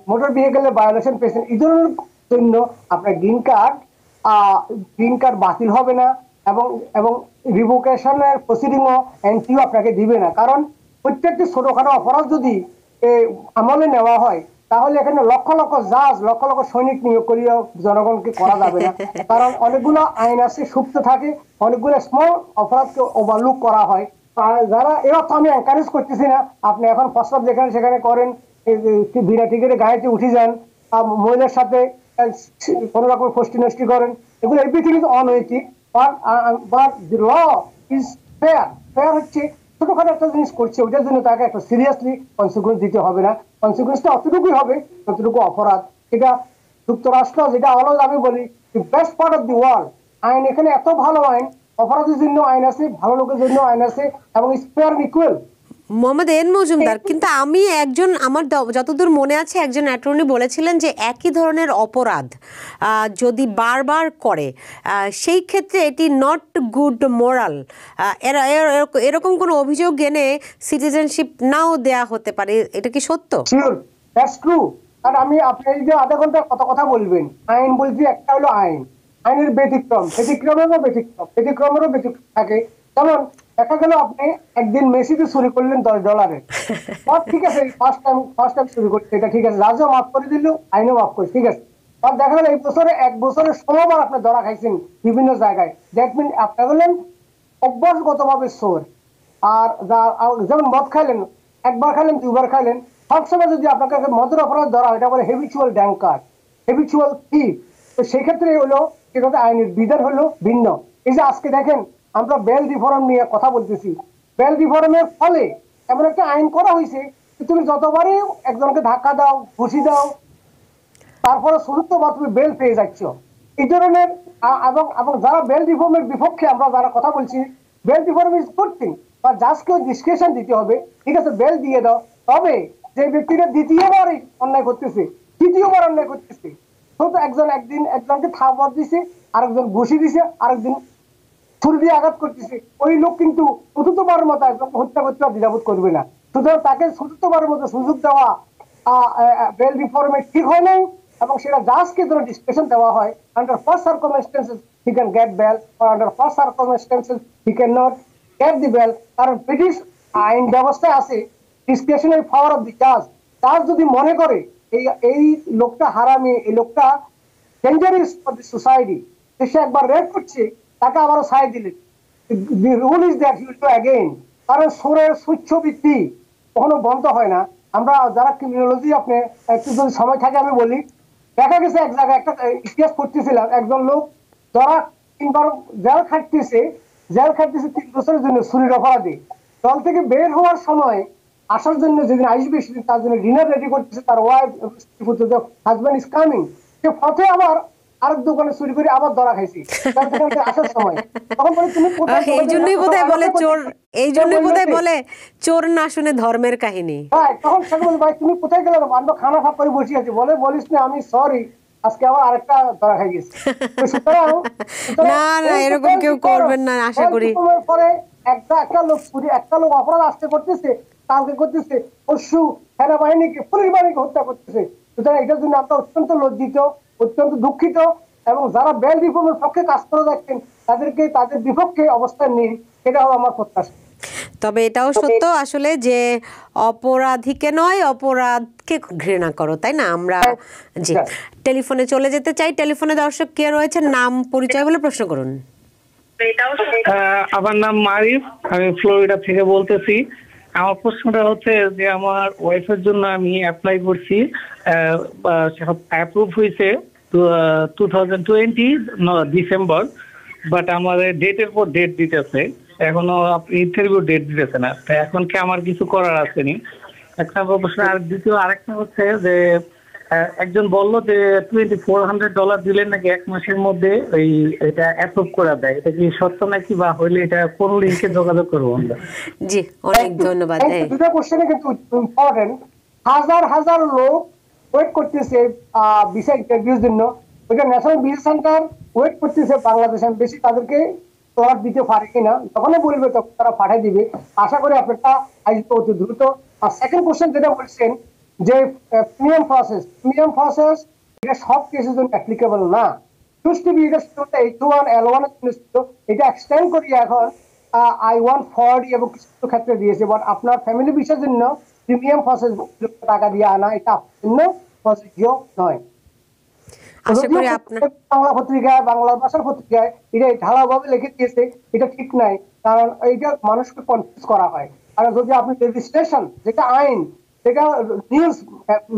মোটর ভেহিকেলের ভায়োলেশন পেয়েছেন, এই ধরনের জন্য আপনার গ্রিন কার্ড গ্রিন কার্ড বাতিল হবে না এবং এবং রিভোকেশনের প্রসিডিংও এনটিও আপনাকে দিবে না। কারণ প্রত্যেকটি ছোটখাটো অপরাধ যদি আমলে নেওয়া হয় তাহলে এখানে লক্ষ লক্ষ জাজ লক্ষ লক্ষ সৈনিক নিয়োগ করিয়া জনগণকে করা যাবে না। <laughs> কারণ অনেকগুলো আইন আছে সুপ্ত থাকে অনেকগুলো স্মল অপরাধকে ওভারলুক করা হয়। যারা এরা তো আমি এনকারেজ করতেছি না আপনি এখন প্রস্তাব যেখানে সেখানে করেন বিনা টিকিটে গাড়িতে উঠে যান মহিলার সাথে কোনো রকম ফষ্টি নষ্টি করেন এগুলো এভরিথিং ইজ অনৈতিক but the law is fair fair হচ্ছে, ছোটখাটো একটা জিনিস করছে ওটার জন্য তাকে একটা সিরিয়াসলি কনসিকুয়েন্স দিতে হবে না। কনসিকুয়েন্সটা অতটুকুই হবে, যতটুকু অপরাধ। এটা যুক্তরাষ্ট্র, যেটা অলওয়েজ আমি বলি the best part of the world আইন এখানে এত ভালো আইন, অপরাধের জন্য আইন আছে, ভালো লোকের জন্য আইন আছে, এবং fair equal Mohammad N Majumdar কিন্তু আমি একজন আমার যতদূর মনে আছে একজন অ্যাটর্নি বলেছিলেন যে একই ধরনের অপরাধ যদি বারবার করে সেই ক্ষেত্রে এটি নট গুড মোরাল এরকম কোনো অভিযোগ এনে সিটিজেনশিপ নাও দেয়া হতে পারে এটা কি সত্য? আর আমি আপনি যে আধা ঘণ্টা কত কথা বলবেন আইন বলছি একটা হলো আইন আইনের ব্যতিক্রম ব্যতিক্রমেরও ব্যতিক্রম ব্যতিক্রমেরও ব্যতিক্রম থাকে। যেমন দেখা গেল আপনি একদিন মেসিতে চুরি করলেন দশ ডলারে ঠিক আছে ফার্স্ট টাইম ফার্স্ট টাইম চুরি করছে, এটা ঠিক আছে। রাজও মাফ করে দিল, আইনও মাফ করে ঠিক আছে। আর দেখা গেল এই বছরে, এক বছরে ষোলোবার আপনি ধরা খাইছেন বিভিন্ন জায়গায়। দ্যাট মিন আপনি হলেন অভ্যাসগতভাবে সোর আর যেমন মদ খাইলেন, একবার খাইলেন দুবার খাইলেন সবসময় যদি আপনার কাছে মদের অপরাধ ধরা হয়, এটা বলে হেবিচুয়াল ড্যাঙ্কার হেবিচুয়াল কি তো সেক্ষেত্রে হলো সেটাতে আইনের বিধান হলো ভিন্ন। এই যে আজকে দেখেন আমরা বেল রিফর্ম নিয়ে কথা বলতেছি। বেল রিফর্মের ফলে এমন একটা আইন করা হয়েছে তুমি যতবারই একজনকে ধাক্কা দাও, ঘুষি দাও, তারপরে বা তুমি বেল পেয়ে যাচ্ছ। এই ধরনের এবং এবং যারা বেল রিফর্মের বিপক্ষে আমরা যারা কথা বলছি bail reform is good thing বা জাজকেও ডিসক্রিপশন দিতে হবে, ঠিক আছে, বেল দিয়ে দাও। তবে যে ব্যক্তিরা দ্বিতীয়বার অন্যায় করতেছে, তৃতীয়বার অন্যায় করতেছে তো একজন একদিন একজনকে থাপড় দিছে, আরেকজন ঘুষি দিছে আরেকদিন ছুরি দিয়ে আঘাত করতেছে। ওই লোক কিন্তু চতুর্থবারের মতো একদম হত্যা করতে দ্বিধাবোধ করবে না। সুতরাং তাকে চতুর্থবারের মতো সুযোগ দেওয়া বেল রিফর্মে ঠিক হয় নাই এবং সেটা জাজকে ধরে ডিসক্রিপশন দেওয়া হয় under first circumstances he can get bail under first circumstances he can not get the bail কারণ ব্রিটিশ আইন ব্যবস্থায় আছে ডিসক্রিপশনারি পাওয়ার অফ দি জাজ জাজ যদি মনে করে এই এই লোকটা হারামি, এই লোকটা ডেঞ্জারাস ফর দি সোসাইটি সে একবার রেড করছে। তাকে আবারও সাই দিলেন। The rule is that you do again কারণ সুরের সুচ্ছ বৃত্তি কখনো বন্ধ হয় না। আমরা যারা ক্রিমিনোলজি আপনি, একটু যদি সময় থাকে আমি বলি, দেখা গেছে এক জায়গায় একটা ইতিহাস পড়তেছিলাম একজন লোক যারা তিনবার জেল খাটতেছে জেল খাটতেছে তিন বছরের জন্য চুরির অপরাধে। দল থেকে বের হওয়ার সময় আসার জন্য যেদিন আসবে, সেদিন তার জন্য ডিনার রেডি করতেছে, তার ওয়াইফ হাজব্যান্ড ইজ কামিং সে পথে আবার আরেক দোকানে চুরি করে আবার ধরা খাইছি। তার দোকান থেকে আসার সময়। তখন বলে তুমি এই জন্যই বোধহয় বলে চোর এই জন্যই বোধহয় বলে বলে চোর না শুনে ধর্মের কাহিনী। ভাই তখন সে বলে ভাই তুমি কোথায় গেলে? আমরা খানা ফাঁক করে বসে আছি। বলে বলিস না আমি সরি আজকে আবার আরেকটা ধরা খাই গেছি। <laughs> না, না, এরকম কেউ করবেন না, আশা করি। পরে একটা একটা লোক চুরি একটা লোক অপরাধ আসতে করতেছে কালকে করতেছে সেনাবাহিনীকে পুলিশ বাহিনীকে হত্যা করতেছে। সুতরাং এটার জন্য আমরা অত্যন্ত লজ্জিত। অত্যন্ত দুঃখিত এবং যারা বেল রিফর্মের পক্ষে কাজ করে যাচ্ছেন তাদেরকে তাদের বিপক্ষে অবস্থান নিন। এটা হলো আমার প্রত্যাশা। তবে এটাও সত্য আসলে যে অপরাধীকে নয় অপরাধকে ঘৃণা করো তাই না? আমরা জি। হ্যাঁ। টেলিফোনে চলে যেতে চাই। টেলিফোনে দর্শক কে রয়েছে নাম পরিচয় বলে প্রশ্ন করুন। আহ, আমার নাম মারিফ। আমি ফ্লোরিডা থেকে বলতেছি। আমার প্রশ্নটা হচ্ছে যে আমার ওয়াইফের জন্য আমি অ্যাপ্লাই করছি অ্যাপ্রুভ হয়েছে two thousand twenty December but আমাদের ডেটের পর ডেট দিতেছে। এখনও আপনি ইন্টারভিউ ডেট দিতেছে না। এখন কি আমার কিছু করার আছে নি? এক নম্বর প্রশ্ন। আর দ্বিতীয় আরেকটা হচ্ছে যে একজন বলল যে টোয়েন্টি ফোর হান্ড্রেড ডলার দিলে নাকি এক মাসের মধ্যে ওই এটা অ্যাপ্রুভ করে দেয়। এটা কি সত্য নাকি বা হইলে এটা কোন লিঙ্কে যোগাযোগ করব আমরা? জি অনেক ধন্যবাদ. দুটো কোশ্চেনে কিন্তু ইম্পর্টেন্ট হাজার হাজার লোক ওয়েট করতেছে ভিসা ইন্টারভিউর জন্য। ওইটা ন্যাশনাল ভিসা সেন্টার ওয়েট করতেছে বাংলাদেশ আমি বেশি তাদেরকে স্লট দিতে পারে কিনা যখনই বলবে তখন তারা পাঠিয়ে দিবে। আশা করি আপনারটা আসবে অতি দ্রুত। আর সেকেন্ড কোশ্চেন যেটা বলছেন যে প্রিমিয়াম প্রসেস প্রিমিয়াম প্রসেস এটা সব কেসের জন্য অ্যাপ্লিকেবল না। Be এটা এইট ওয়ান এল ওয়ান ছিল এটা এক্সটেন্ড করি এখন আই ওয়ান এবং কিছু কিছু ক্ষেত্রে দিয়েছে বাট আপনার ফ্যামিলি বিষয়ের জন্য প্রিমিয়াম প্রসেস টাকা দিয়ে আনা এটা আপনার জন্য প্রযোজ্য নয়। বাংলা পত্রিকায় বাংলা ভাষার পত্রিকায় এটা ঢালাওভাবে লিখে দিয়েছে এটা ঠিক নাই কারণ এইটা মানুষকে কনফিউজ করা হয়। আর যদি আপনি রেজিস্ট্রেশন যেটা আইন সেটা নিউজ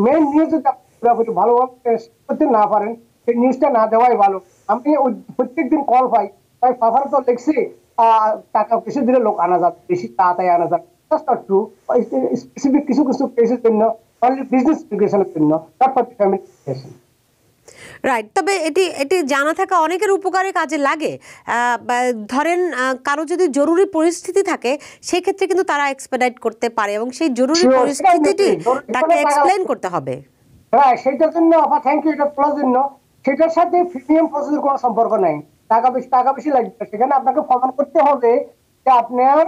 মেইন নিউজ যদি আপনি পুরোপুরি ভালোভাবে পেশ করতে না পারেন সেই নিউজটা না দেওয়াই ভালো আমি ওই প্রত্যেকদিন কল পাই তাই ফাফার তো লিখছি আহ, টাকা বেশি দিলে লোক আনা যাবে বেশি তাড়াতাড়ি আনা যাবে That's not true. স্পেসিফিক কিছু কিছু কেসের জন্য অনলি বিজনেস এডুকেশনের জন্য not for family education right তবে এটি এটি জানা থাকা অনেকের উপকারে কাজে লাগে। ধরেন কারও যদি জরুরি পরিস্থিতি থাকে সেই ক্ষেত্রে কিন্তু তারা এক্সপেডাইট করতে পারে এবং সেই জরুরি পরিস্থিতিটি তাকে এক্সপ্লেন করতে হবে। হ্যাঁ সেটার জন্য আপনার থ্যাংক ইউ এটা তোলার জন্য। সেটার সাথে প্রিমিয়াম প্রসেসের কোনো সম্পর্ক নাই। টাকা বেশি টাকা বেশি লাগবে। সেখানে আপনাকে প্রমাণ করতে হবে যে আপনার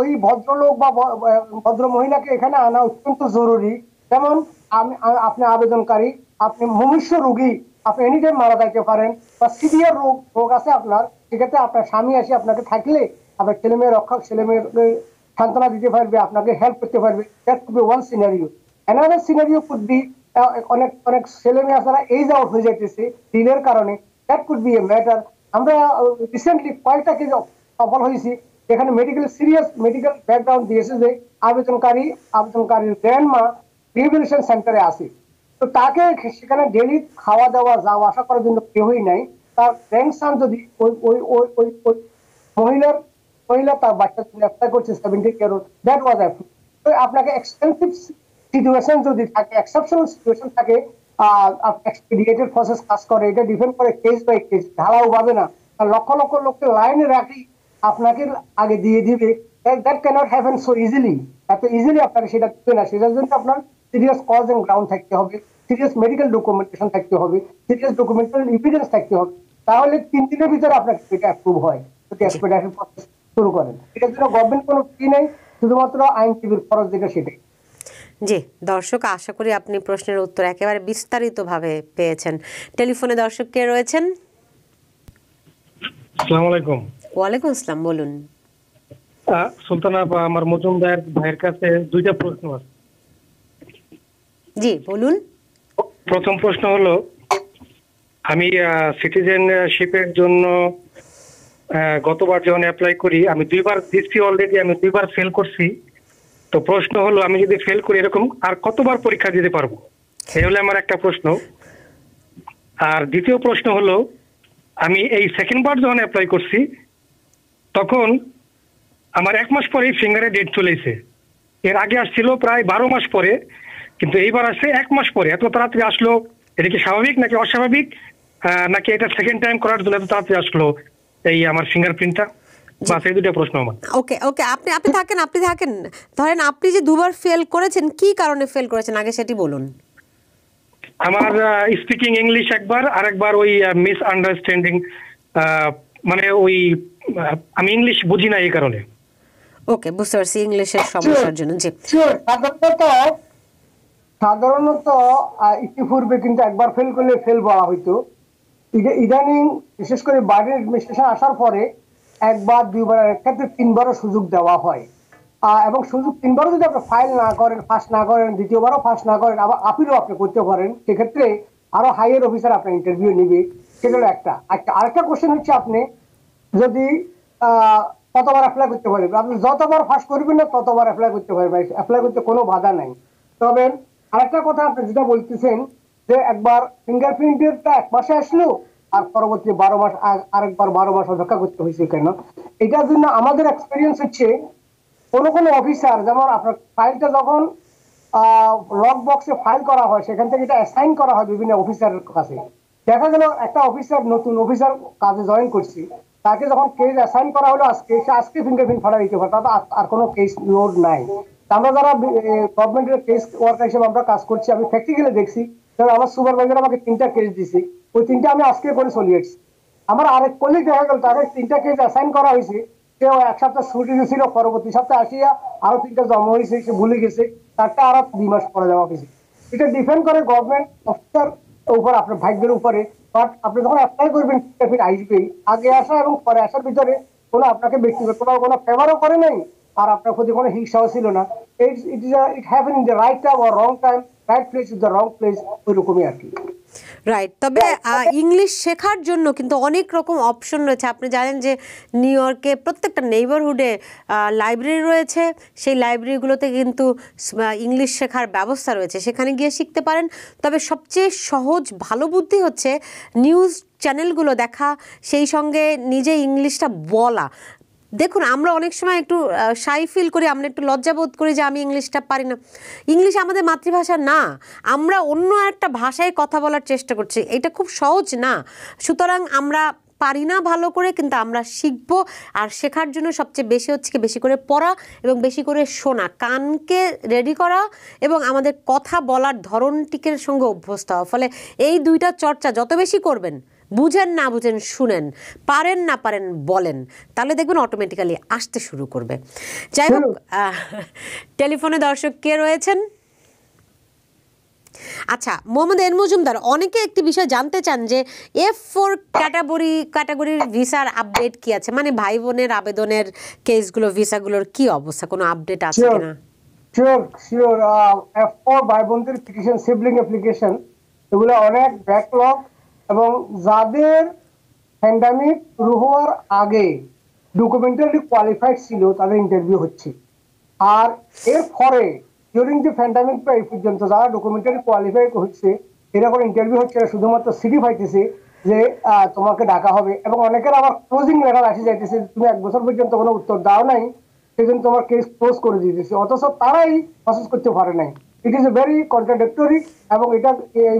ওই ভদ্রলোক বা ভদ্র মহিলাকে এখানে আনা অত্যন্ত জরুরি। যেমন আমি আপনি আবেদনকারী আপনি মনুষ্য রোগী, আপনি এনি টাইম মারা যাইতে পারেন বা সিভিয়ার রোগ রোগ আছে আপনার, সেক্ষেত্রে আপনার স্বামী আসে আপনাকে থাকলে আপনার ছেলে মেয়ে রক্ষক, ছেলে মেয়ের সান্ত্বনা দিতে পারবে, আপনাকে হেল্প করতে পারবে। That could be one scenario another scenario could be অনেক অনেক ছেলে মেয়ে যারা এইজ আউট হয়ে যাইতেছে ডিলের কারণে। That could be a matter আমরা রিসেন্টলি কয়েকটা কেস সফল হয়েছি। এখানে মেডিকেল সিরিয়াস মেডিকেল ব্যাকগ্রাউন্ড দিয়েছে যে আবেদনকারী, আবেদনকারীর গ্র্যান্ড মা রিহেবিলিটেশন সেন্টারে আসে তো তাকে সেখানে ডেলি খাওয়া দাওয়া যাওয়া আসা করার জন্য কেউই নাই। তার গ্র্যান্ডসান যদি ওই ওই ওই ওই ওই মহিলার, মহিলা তার বাচ্চার জন্য অ্যাপ্লাই করছে seventy care that was approve তো আপনাকে এক্সপেন্সিভ সিচুয়েশন যদি থাকে এক্সেপশনাল সিচুয়েশন থাকে এক্সপিডিয়েটেড প্রসেস কাজ করে, এটা ডিপেন্ড করে কেস বাই কেস ঢালাও পাবে না। লক্ষ লক্ষ লোককে লাইনে রাখি, আপনাকে আগে দিয়ে দিবে। That cannot happen so easily এত ইজিলি আপনাকে সেটা দিবে না। সেটার জন্য আপনার সিরিয়াস কজ এন্ড গ্রাউন্ড থাকতে হবে সিরিয়াস মেডিকেল ডকুমেন্টেশন থাকতে হবে সিরিয়াস ডকুমেন্টাল এভিডেন্স থাকতে হবে। তাহলে তিন দিনের ভিতরে আপনাকে এটা অ্যাপ্রুভ হয়। যদি এক্সপেডিটেড প্রসেস শুরু করেন। এটার জন্য গভর্নমেন্ট কোনো ফি নেই শুধুমাত্র আইনজীবীর খরচ যেটা সেটাই। জি দর্শক আশা করি আপনি প্রশ্নের উত্তর একেবারে বিস্তারিতভাবে পেয়েছেন। টেলিফোনে দর্শক কে রয়েছেন? আসসালামু আলাইকুম। ওয়ালাইকুম আসসালাম বলুন। সুলতানা আপা, আমার মজুমদার ভাইয়ের কাছে দুইটা প্রশ্ন আছে। জি বলুন। প্রথম প্রশ্ন হলো আমি সিটিজেনশিপের জন্য গতবার যখন অ্যাপ্লাই করি আমি দুইবার দিচ্ছি অলরেডি আমি দুইবার ফেল করছি। তো প্রশ্ন হলো আমি যদি ফেল করি এরকম আর কতবার পরীক্ষা দিতে পারব? এই হলো আমার একটা প্রশ্ন। আর দ্বিতীয় প্রশ্ন হলো আমি এই সেকেন্ড বার যখন অ্যাপ্লাই করছি তখন আমার এক মাস পরেই ফিঙ্গারে ডেট চলেছে এর আগে আসছিল প্রায় বারো মাস পরে কিন্তু এইবার আসছে এক মাস পরে। এত তাড়াতাড়ি আসলো এটা কি স্বাভাবিক নাকি অস্বাভাবিক? নাকি এটা সেকেন্ড টাইম করার জন্য এত তাড়াতাড়ি আসলো এই আমার ফিঙ্গারপ্রিন্টটা প্রশ্ন আমার। ওকে ওকে আপনি আপনি থাকেন আপনি থাকেন। ধরেন আপনি যে দুবার ফেল করেছেন কি কারণে ফেল করেছেন? আগে সেটি বলুন। আমার স্পিকিং ইংলিশ একবার আর একবার ওই মিস আন্ডারস্ট্যান্ডিং মানে ওই আমি ইংলিশ বুঝি না এই কারণে। ওকে বুঝতে পারছি ইংলিশের সমস্যার জন্য জি। সাধারণত সাধারণত ইতিপূর্বে কিন্তু একবার ফেল করলে ফেল বলা হইতো। ইদানিং বিশেষ করে বাইরের অ্যাডমিনিস্ট্রেশন আসার পরে একবার দুইবার ক্ষেত্রে তিনবারও সুযোগ দেওয়া হয়। আহ, এবং সুযোগ তিনবারও যদি আপনি ফাইল না করেন ফাঁস না করেন দ্বিতীয়বারও ফাঁস না করেন আবার আপিলও আপনি করতে পারেন সেক্ষেত্রে আরও হাইয়ার অফিসার আপনার ইন্টারভিউ নিবে। সেটা একটা। আরেকটা কোশ্চেন হচ্ছে আপনি যদি আহ, কতবার অ্যাপ্লাই করতে পারবেন আপনি যতবার ফাঁস করবেন না ততবার অ্যাপ্লাই করতে পারবেন। অ্যাপ্লাই করতে কোনো বাধা নাই। তবে আরেকটা কথা আপনি যেটা বলতেছেন যে একবার ফিঙ্গারপ্রিন্টেরটা এক মাসে আসলো আর পরবর্তী বারো মাস আরেকবার বারো মাস অপেক্ষা করতে হয়েছে কেন? এটার জন্য আমাদের এক্সপিরিয়েন্স হচ্ছে কোনো কোনো অফিসার যেমন আপনার ফাইলটা যখন লক বক্সে ফাইল করা হয় সেখান থেকে এটা অ্যাসাইন করা হয় বিভিন্ন অফিসারের কাছে। দেখা গেল একটা অফিসার নতুন অফিসার কাজে জয়েন করছি। তাকে যখন কেস অ্যাসাইন করা হলো আজকে সে আজকে ফিঙ্গারপ্রিন্ট ফাটা দিতে পারে তাতে আর- কোনো কেস লোড নাই। আমরা যারা গভর্নমেন্টের কেস ওয়ার্কার হিসেবে আমরা কাজ করছি, আমি প্র্যাকটিক্যালি দেখছি, ধরো আমার সুপারভাইজার আমাকে তিনটা কেস দিছে, ওই তিনটা আমি আজকে করে চলে এসেছি। আমার আরেক কলিগ দেখা গেল, তাকে তিনটা কেস অ্যাসাইন করা হয়েছে সে এক সপ্তাহ ছুটি ছিল পরবর্তী সপ্তাহে আসিয়া আরও তিনটা জমা হয়েছে, সে ভুলে গেছে, তারটা আরও দুই মাস পরে যাওয়া অফিসে এটা ডিপেন্ড করে গভর্নমেন্ট অফিসার উপর, আপনার ভাগ্যের উপরে বাট আপনি যখন অ্যাপ্লাই করবেন ফির আসবেই আগে আসা এবং পরে আসার ভিতরে কোনো আপনাকে ব্যক্তিগত কোনো ফেভারও করে নাই। আর আপনার প্রতি কোনো হিংসাও ছিল না। It it is it happen in the right time or wrong time right place is the wrong place ওইরকমই আর কি। রাইট তবে ইংলিশ শেখার জন্য কিন্তু অনেক রকম অপশন রয়েছে। আপনি জানেন যে নিউ ইয়র্কে প্রত্যেকটা নেইবারহুডে লাইব্রেরি রয়েছে। সেই লাইব্রেরিগুলোতে কিন্তু ইংলিশ শেখার ব্যবস্থা রয়েছে। সেখানে গিয়ে শিখতে পারেন। তবে সবচেয়ে সহজ ভালো বুদ্ধি হচ্ছে নিউজ চ্যানেলগুলো দেখা। সেই সঙ্গে নিজে ইংলিশটা বলা। দেখুন, আমরা অনেক সময় একটু সাই ফিল করি, আমরা একটু লজ্জাবোধ করি যে আমি ইংলিশটা পারি না। ইংলিশ আমাদের মাতৃভাষা না, আমরা অন্য একটা ভাষায় কথা বলার চেষ্টা করছি। এটা খুব সহজ না। সুতরাং আমরা পারি না ভালো করে, কিন্তু আমরা শিখব, আর শেখার জন্য সবচেয়ে বেশি হচ্ছে কি, বেশি করে পড়া এবং বেশি করে শোনা। কানকে রেডি করা এবং আমাদের কথা বলার ধরনটিকের সঙ্গে অভ্যস্ত হওয়া। ফলে এই দুইটা চর্চা যত বেশি করবেন বুঝেন না বুঝেন শুনেন। পারেন না পারেন বলেন। তাহলে দেখবেন অটোমেটিক্যালি আসতে শুরু করবে। যাই হোক টেলিফোনে দর্শক কে রয়েছেন? আচ্ছা মোহাম্মদ এন মজুমদার অনেকে একটি বিষয় জানতে চান যে এফ ফোর ক্যাটাগরি ক্যাটাগরির ভিসার আপডেট কি আছে? মানে ভাই বোনের আবেদনের কেসগুলো ভিসাগুলোর কি অবস্থা? কোনো আপডেট আছে. কিনা? শিওর শিওর এফ ফোর ভাই বোনদের পিটিশন সিবলিং অ্যাপ্লিকেশন এগুলো অনেক ব্যাকলগ যাদের প্যান্ডামিক শুরু হওয়ার আগে ডকুমেন্টারি কোয়ালিফাইড ছিল, তাদের ইন্টারভিউ হচ্ছে। আর এর পরে ডিউরিং দি প্যান্ডামিক এই পর্যন্ত যারা ডকুমেন্টারি কোয়ালিফাই হচ্ছে, এরা কোনো ইন্টারভিউ হচ্ছে না, শুধুমাত্র সিটি পাইতেছে যে তোমাকে ডাকা হবে। এবং অনেকের আবার ক্লোজিং লেটার আসে যাইতেছে, তুমি এক বছর পর্যন্ত কোনো উত্তর দাও নাই সেই জন্য তোমার কেস ক্লোজ করে দিতেছে। অথচ তারাই প্রসেস করতে পারে নাই। ইট ইজ ভেরি কন্ট্রাডিক্টরি এবং এটা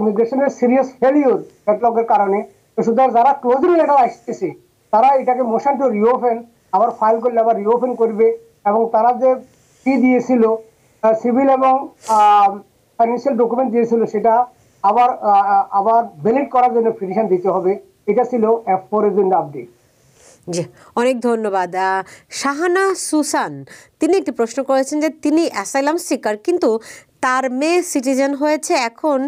ইমিগ্রেশনের সিরিয়াস ফেলিওর ব্যাকলগের কারণে, তো সুতরাং যারা ক্লোজিং লেটার আসতেছে, তারা এটাকে মোশন টু রিওপেন আবার ফাইল করলে আবার রিওপেন করবে এবং তারা যে কি দিয়েছিল সিভিল এবং ফাইন্যান্সিয়াল ডকুমেন্ট দিয়েছিল, সেটা আবার আবার ভ্যালিড করার জন্য পিটিশন দিতে হবে। এটা ছিল এফ ফোর এর জন্য আপডেট জি, অনেক ধন্যবাদ। শাহানা সুসান, তিনি একটি প্রশ্ন করেছেন যে তিনি অ্যাসাইলাম সিকার কিন্তু তার মেয়ে সিটিজেন হয়েছে, এখন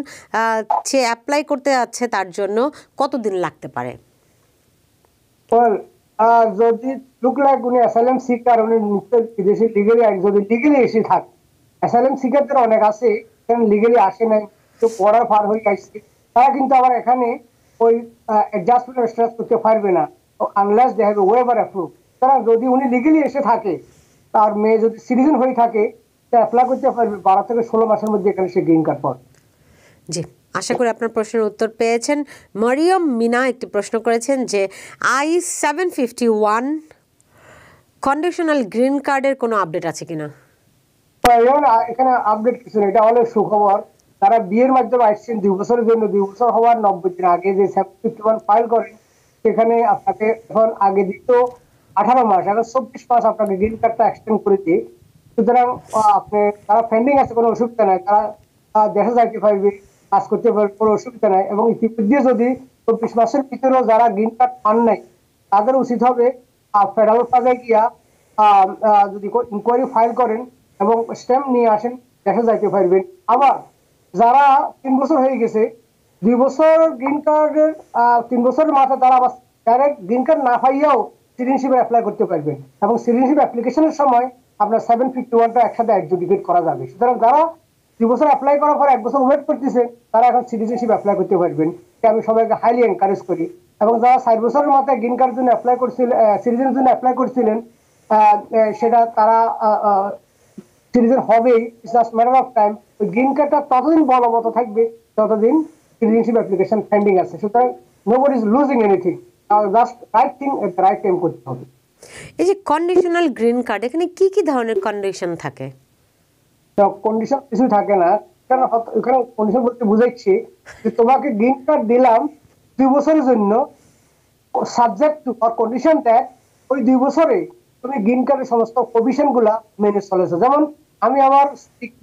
সে অ্যাপ্লাই করতে যাচ্ছে তার জন্য, কতদিন লাগতে পারে? যদি লাইক উনি অ্যাসাইলাম সিকার উনি বিদেশি লিগেলি যদি লিগেলি এসে থাকে অ্যাসাইলাম সিকারদের অনেক আছে লিগেলি আসে নাই তো পড়ার পার হয়ে আসছে তারা কিন্তু আবার এখানে ওই অ্যাডজাস্টমেন্ট স্ট্রেস করতে পারবে না আনলেস দে ওয়েভার অ্যাপ্রুভ তারা যদি উনি লিগেলি এসে থাকে, তার মেয়ে যদি সিটিজেন হয়ে থাকে অ্যাপ্লাই করতে পারবে। বারো থেকে ষোলো মাসের মধ্যে এখানে সে গ্রিন কার্ড পাবে। জি আশা করি আপনার প্রশ্নের উত্তর পেয়েছেন। মরিয়ম মিনা একটি প্রশ্ন করেছেন যে I seven fifty one conditional green কার্ডের কোনো আপডেট আছে কিনা? এখানে আপডেট কিছু নেই। এটা অনেক সুখবর। তারা বিয়ের মাধ্যমে আসছেন দুই বছরের জন্য। দুই বছর হওয়ার নব্বই দিন আগে যে ফিফটি ওয়ান ফাইল করেন সেখানে আপনাকে এখন আগে দিত আঠারো মাস। এখন চব্বিশ মাস আপনাকে গ্রিন কার্ডটা এক্সটেন্ড করে দিয়ে সুতরাং আপনি তারা পেন্ডিং আছে, কোনো অসুবিধা নাই। তারা কাজ করতে কোনো অসুবিধা নাই। এবং ইতিমধ্যে যদি চব্বিশ মাসের ভিতরেও যারা গ্রিন কার্ড পান নাই, তাদের উচিত হবে ফেডারেল গিয়া যদি ইনকোয়ারি ফাইল করেন এবং স্ট্যাম্প নিয়ে আসেন দেখা যাইতে পারবেন। আবার, যারা তিন বছর হয়ে গেছে, দুই বছর গ্রিন কার্ডের তিন বছরের মাথায় তারা আবার ডাইরেক্ট গ্রিন কার্ড না পাইয়াও সিটিজেনশিপে অ্যাপ্লাই করতে পারবেন। এবং সিটিজেনশিপ অ্যাপ্লিকেশনের সময় আপনার সেভেন ফিফটি ওয়ানটা একসাথে অ্যাডজুডিকেট করা যাবে। সুতরাং যারা দুই বছর অ্যাপ্লাই করার পর এক বছর ওয়েট করতেছে, তারা এখন সিটিজেনশিপ অ্যাপ্লাই করতে পারবেন। আমি সবাইকে হাইলি এনকারেজ করি। এবং যারা ষাট বছরের মাথায় গ্রিন কার্ডের জন্য অ্যাপ্লাই করছিলেন সিটিজেনের জন্য অ্যাপ্লাই করছিলেন সেটা তারা সিটিজেন হবেই। জাস্ট ম্যাটার অফ টাইম ওই গ্রিন কার্ডটা ততদিন বলবৎ থাকবে, ততদিন সিটিজেনশিপ অ্যাপ্লিকেশন পেন্ডিং আছে। সুতরাং nobody is losing anything just right thing at right time করতে হবে। এই যে কন্ডিশনাল গ্রিন কার্ড এখানে কি কি ধরনের কন্ডিশন থাকে? কন্ডিশন কিছু থাকে না। হত- এখানে কন্ডিশন বলতে বুঝাচ্ছি যে তোমাকে গ্রিন কার্ড দিলাম দুই বছরের জন্য। Subject to for condition that ওই দুই বছরে তুমি গ্রিন কার্ডের সমস্ত প্রভিশনগুলা মেনে চলেছো। যেমন আমি আমার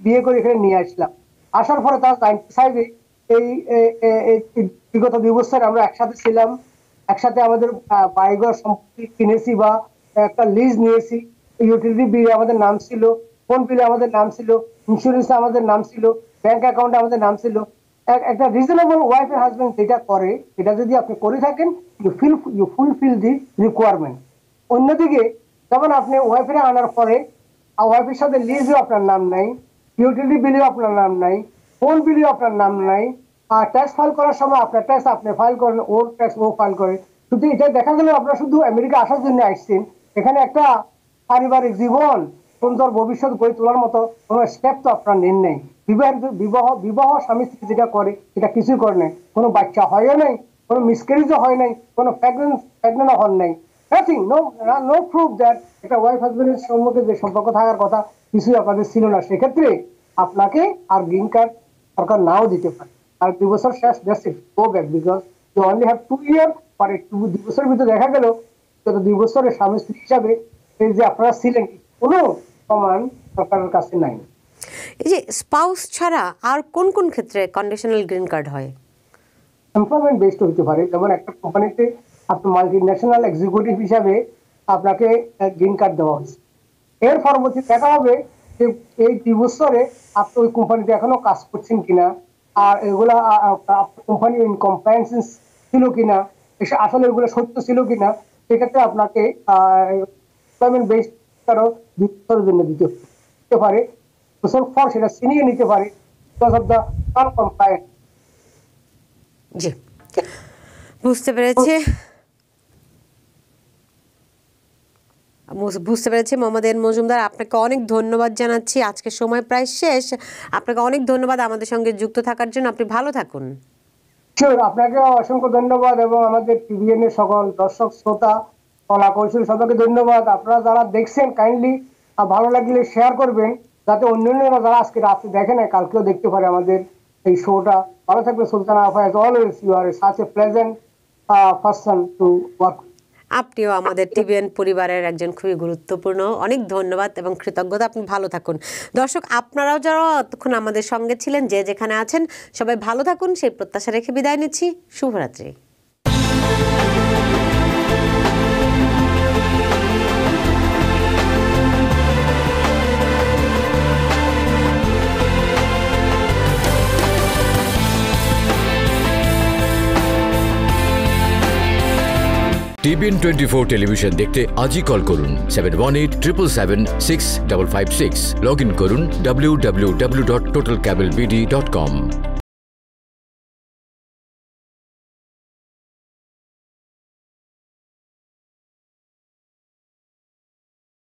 বিয়ে করে এখানে নিয়ে আসলাম। আসার পরে তার নাইনটি ফাইভে এই বিগত দুই বছর আমরা একসাথে ছিলাম। একসাথে আমাদের বাড়িঘর সম্পত্তি কিনেছি বা একটা লিজ নিয়েছি। ইউটিলিটি বিল আমাদের নাম ছিল ফোন বিলে আমাদের নাম ছিল ইন্স্যুরেন্স আমাদের নাম ছিল ব্যাংক অ্যাকাউন্টে আমাদের নাম ছিল। একটা রিজনেবল ওয়াইফ এর হাজবেন্ড যেটা করে, এটা যদি আপনি করে থাকেন you feel you fulfil the requirement অন্যদিকে যখন আপনি ওয়াইফের আনার পরে ওয়াইফের সাথে লিজও আপনার নাম নাই ইউটিলিটি বিলেও আপনার নাম নাই ফোন বিলেও আপনার নাম নাই, আর ট্যাক্স ফাইল করার সময় আপনার ট্যাক্স আপনি ফাইল করেন, ওর ট্যাক্স ও ফাইল করে। শুধু এটা দেখা গেল আপনারা শুধু আমেরিকা আসার জন্য আসছেন এখানে একটা পারিবারিক জীবন, সুন্দর ভবিষ্যৎ গড়ে তোলার মতো কোনো স্টেপ তো আপনার নেন নেই। বিবাহ বিবাহ বিবাহ স্বামী স্ত্রী যেটা করে, সেটা কিছুই করে নাই। কোনো বাচ্চা হয়ও নাই, কোনো মিসক্যারেজও হয় নাই, কোনো প্রেগনেন্ট হন নাই। Nothing no no proof that একটা ওয়াইফ হাজবেন্ডের সম্মুখে যে সম্পর্ক থাকার কথা কিছুই আপনাদের ছিল না। সেক্ষেত্রে আপনাকে আর গ্রিন কার্ড সরকার নাও দিতে পারে। আর দুই বছর শেষ just go back because you only have two year পর দুই বছরের ভিতরে দেখা গেল গত দুই বছরের স্বামী স্ত্রী হিসাবে এই যে আপনারা ছিলেন কোনো প্রমাণ সরকারের কাছে নাই। এই যে স্পাউস ছাড়া আর কোন কোন ক্ষেত্রে কন্ডিশনাল গ্রিন কার্ড হয়? এমপ্লয়মেন্ট বেসড হতে পারে। যেমন একটা কোম্পানিতে আপনি মাল্টি ন্যাশনাল এক্সিকিউটিভ হিসাবে আপনাকে গ্রিন কার্ড দেওয়া হয়েছে। এর পরবর্তী দেখা হবে যে এই দুই বছরে আপনি ওই কোম্পানিতে এখনও কাজ করছেন কিনা আর এগুলা কোম্পানি ইন কমপ্লায়েন্স ছিল কিনা আসলে এগুলো সত্য ছিল কিনা সেক্ষেত্রে আপনাকে এমপ্লয়মেন্ট বেসড কারও জন্য দিতে দিতে পারে। সেটা নিতে পারে because of the non compliance জি। বুঝতে পেরেছি। বুঝতে পেরেছি মোহাম্মদ এন মজুমদার। আপনাকে অনেক ধন্যবাদ জানাচ্ছি। আজকে সময় প্রায় শেষ। আপনাকে অনেক ধন্যবাদ আমাদের সঙ্গে যুক্ত থাকার জন্য। আপনি ভালো থাকুন। আপনাকে অসংখ্য ধন্যবাদ এবং আমাদের টিভিএন এর সকল দর্শক, শ্রোতা, কলা কৌশল সবাইকে ধন্যবাদ। আপনারা যারা দেখছেন কাইন্ডলি ভালো লাগলে শেয়ার করবেন, যাতে অন্যান্যরা যারা আজকে রাত্রে দেখে নেয় কালকেও দেখতে পারে আমাদের এই শোটা ভালো থাকবে Sultana always you are such a pleasant person to work আপনিও আমাদের টিভিএন পরিবারের একজন খুবই গুরুত্বপূর্ণ। অনেক ধন্যবাদ এবং কৃতজ্ঞতা। আপনি ভালো থাকুন। দর্শক, আপনারাও যারা অতক্ষণ আমাদের সঙ্গে ছিলেন, যে যেখানে আছেন, সবাই ভালো থাকুন। সেই প্রত্যাশা রেখে বিদায় নিচ্ছি। শুভরাত্রি। টিভিএন টোয়েন্টি ফোর টেলিভিশন দেখতে আজই কল করুন seven one eight triple seven six double five six log in করুন W W W dot total cable BD dot com